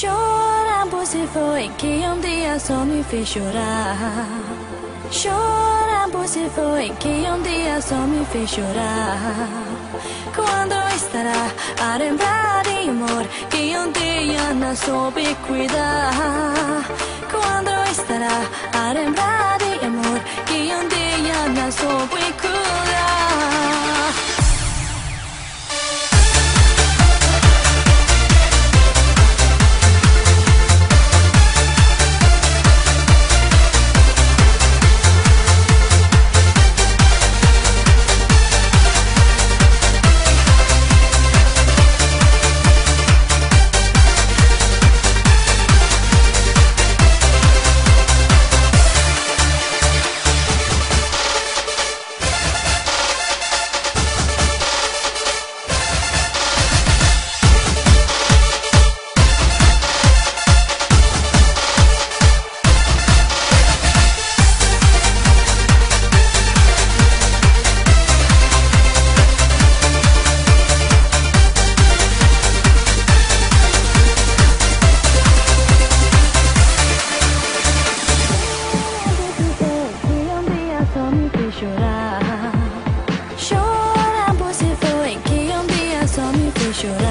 Chorando se foi que um dia só me fez chorar. Chorando se foi que um dia só me fez chorar. Quando estará a lembrar de amor que um dia não soube cuidar? Quando estará a lembrar de amor que um dia não soube? should I?